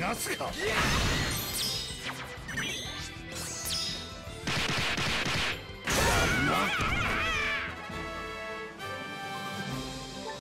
なすか